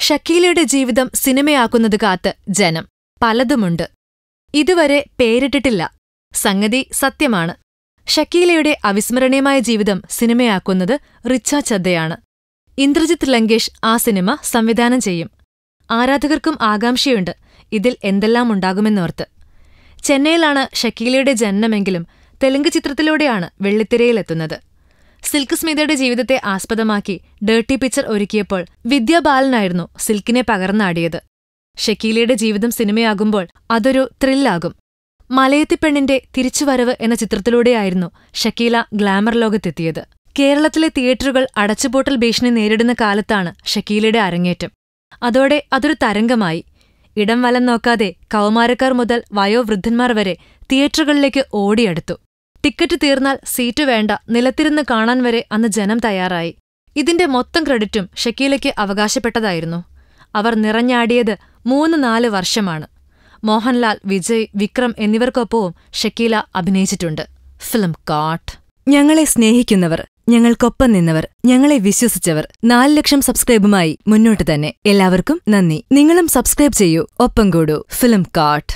ഷക്കീലയുടെ ജീവിതം സിനിമയാക്കുന്നത് കാത്ത് ജനം. പലതുമുണ്ട്. ഇതുവരെ പേരിട്ടിട്ടില്ല. സംഗതി സത്യമാണ്. ഷക്കീലയുടെ അവിസ്മരണീയമായ ജീവിതം സിനിമയാക്കുന്നത് റിച്ച ചദ്ദയാണ്. ഇന്ദ്രജിത് ലങ്കേഷ് ആ സിനിമ സംവിധാനം ചെയ്യും. ആരാധകർക്കും ആകാംക്ഷയുണ്ട്. ഇതിൽ എന്തെല്ലാം ഉണ്ടാകുമെന്നോർത്ത്. ചെന്നൈയിലാണ് ഷക്കീലയുടെ ജനനമെങ്കിലും തെലുങ്ക് ചിത്രത്തിലൂടെയാണ് വെള്ളിത്തിരയിലെത്തുന്നത്. സിൽക്ക് സ്മിതയുടെ ജീവിതത്തെ ആസ്പദമാക്കി ഡേർട്ടി പിക്ചർ ഒരുക്കിയപ്പോൾ വിദ്യാ ബാലനായിരുന്നു സിൽക്കിനെ പകർന്നാടിയത്. ഷക്കീലയുടെ ജീവിതം സിനിമയാകുമ്പോൾ അതൊരു ത്രില്ലാകും. മലയത്തിപ്പെണ്ണിന്റെ തിരിച്ചുവരവ് എന്ന ചിത്രത്തിലൂടെയായിരുന്നു ഷക്കീല ഗ്ലാമർ ലോകത്തെത്തിയത്. കേരളത്തിലെ തിയേറ്ററുകൾ അടച്ചുപൂട്ടൽ ഭീഷണി നേരിടുന്ന കാലത്താണ് ഷക്കീലയുടെ അരങ്ങേറ്റം. അതോടെ അതൊരു തരംഗമായി. ഇടം വലം നോക്കാതെ കൗമാരക്കാർ മുതൽ വയോവൃദ്ധന്മാർ വരെ തിയേറ്ററുകളിലേക്ക് ഓടിയടുത്തു. ടിക്കറ്റ് തീർന്നാൽ സീറ്റ് വേണ്ട നിലത്തിരുന്ന് കാണാൻ വരെ അന്ന് ജനം തയ്യാറായി. ഇതിന്റെ മൊത്തം ക്രെഡിറ്റും ഷക്കീലയ്ക്ക് അവകാശപ്പെട്ടതായിരുന്നു. അവർ നിറഞ്ഞാടിയത് മൂന്ന് നാല് വർഷമാണ്. മോഹൻലാൽ വിജയ് വിക്രം എന്നിവർക്കൊപ്പവും ഷക്കീല അഭിനയിച്ചിട്ടുണ്ട്. ഫിലിം കാട്ട് ഞങ്ങളെ സ്നേഹിക്കുന്നവർ ഞങ്ങൾക്കൊപ്പം നിന്നവർ ഞങ്ങളെ വിശ്വസിച്ചവർ നാല് ലക്ഷം സബ്സ്ക്രൈബുമായി മുന്നോട്ട് തന്നെ. എല്ലാവർക്കും നന്ദി. നിങ്ങളും സബ്സ്ക്രൈബ് ചെയ്യൂ. ഒപ്പം കൂടൂ. ഫിലിം കാട്ട്